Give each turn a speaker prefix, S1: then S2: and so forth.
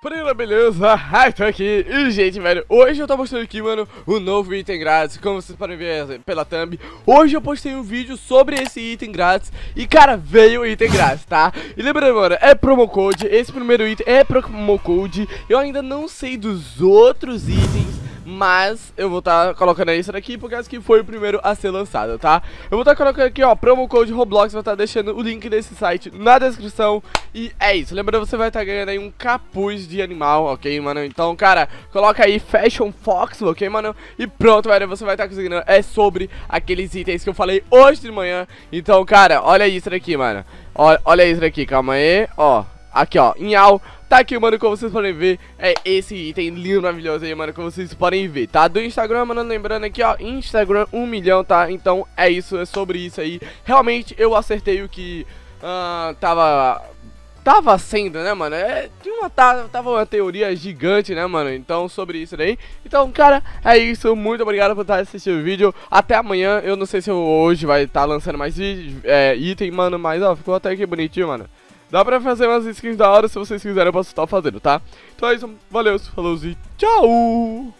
S1: Porém, beleza? Ai, tô aqui. E, gente, velho, hoje eu tô mostrando aqui, mano, um novo item grátis, como vocês podem ver pela thumb. Hoje eu postei um vídeo sobre esse item grátis e, cara, veio o item grátis, tá? E lembrando, mano, é promo code, esse primeiro item é promo code. Eu ainda não sei dos outros itens mas eu vou estar tá colocando isso daqui porque esse aqui foi o primeiro a ser lançado, tá? Eu vou estar tá colocando aqui, ó, promo code Roblox, vou estar tá deixando o link desse site na descrição E é isso, lembrando, você vai estar tá ganhando aí um capuz de animal, ok, mano? Então, cara, coloca aí Fashion Fox, ok, mano? E pronto, velho, você vai estar tá conseguindo, é sobre aqueles itens que eu falei hoje de manhã Então, cara, olha isso daqui, mano Olha, olha isso daqui, calma aí, ó Aqui, ó, em al Tá aqui, mano, como vocês podem ver, é esse item lindo, maravilhoso aí, mano, como vocês podem ver, tá? Do Instagram, mano, lembrando aqui, ó, Instagram 1 milhão, tá? Então é isso, é sobre isso aí. Realmente, eu acertei o que uh, tava... Tava sendo, né, mano? É, tinha uma, tava uma teoria gigante, né, mano? Então, sobre isso daí. Então, cara, é isso. Muito obrigado por estar assistindo o vídeo. Até amanhã. Eu não sei se hoje vai estar lançando mais é, item, mano. Mas, ó, ficou até que bonitinho, mano. Dá pra fazer umas skins da hora, se vocês quiserem eu posso estar fazendo, tá? Então é isso, valeu, falou e tchau!